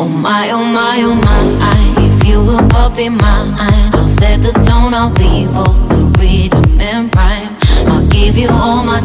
Oh my, oh my, oh my If you will pop in mind, I'll set the tone, I'll be both the rhythm and rhyme. I'll give you all my